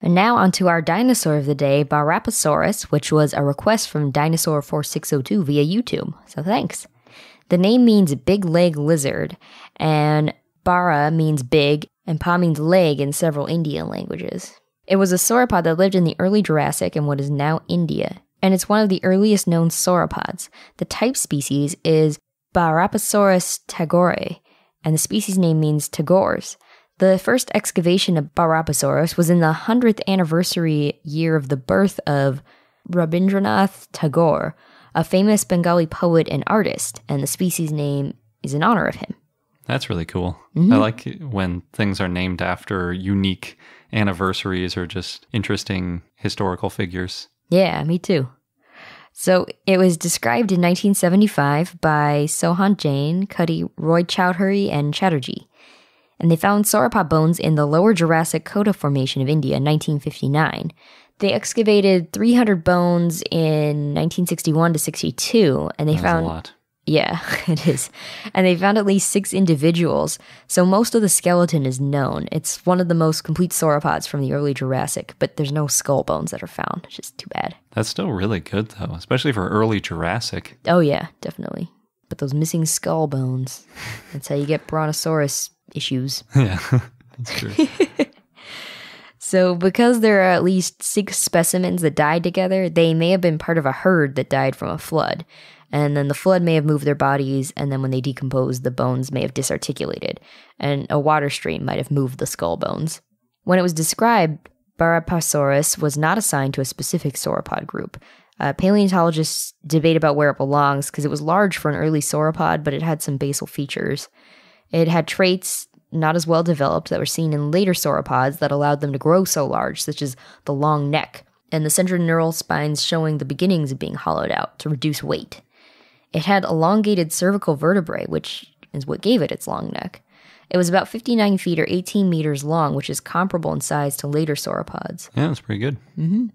And now onto our dinosaur of the day, Barapasaurus, which was a request from Dinosaur4602 via YouTube. So thanks. The name means big leg lizard, and Bara means big, and Pa means leg in several Indian languages. It was a sauropod that lived in the early Jurassic in what is now India, and it's one of the earliest known sauropods. The type species is Barapasaurus tagorei, and the species name means Tagores. The first excavation of Barapasaurus was in the 100th anniversary year of the birth of Rabindranath Tagore, a famous Bengali poet and artist, and the species name is in honor of him. That's really cool. Mm-hmm. I like when things are named after unique anniversaries or just interesting historical figures. Yeah, me too. So it was described in 1975 by Sohan Jain, Kutty, Roy Chowdhury, and Chatterjee. And they found sauropod bones in the lower Jurassic Kota Formation of India in 1959. They excavated 300 bones in 1961 to 62, and they found a lot. Yeah, it is. And they found at least six individuals, so most of the skeleton is known. It's one of the most complete sauropods from the early Jurassic, but there's no skull bones that are found, which is too bad. That's still really good though, especially for early Jurassic. Oh, yeah, definitely. But those missing skull bones, that's how you get Brontosaurus issues. Yeah, that's true. So, because there are at least six specimens that died together, they may have been part of a herd that died from a flood. And then the flood may have moved their bodies, and then when they decomposed, the bones may have disarticulated, and a water stream might have moved the skull bones. When it was described, Barapasaurus was not assigned to a specific sauropod group. Uh, paleontologists debate about where it belongs because it was large for an early sauropod, but it had some basal features. It had traits not as well developed that were seen in later sauropods that allowed them to grow so large, such as the long neck and the central neural spines showing the beginnings of being hollowed out to reduce weight. It had elongated cervical vertebrae, which is what gave it its long neck. It was about 59 feet or 18 meters long, which is comparable in size to later sauropods. Yeah, that's pretty good. Mm-hmm.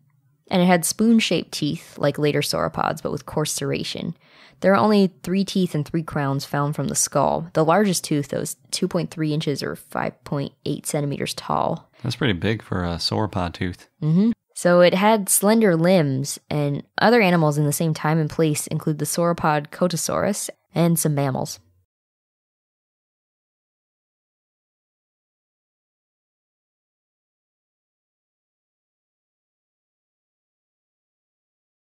And it had spoon shaped teeth like later sauropods, but with coarse serration. There are only three teeth and three crowns found from the skull. The largest tooth, though, is 2.3 inches or 5.8 centimeters tall. That's pretty big for a sauropod tooth. Mm-hmm. So it had slender limbs, and other animals in the same time and place include the sauropod Kotasaurus and some mammals.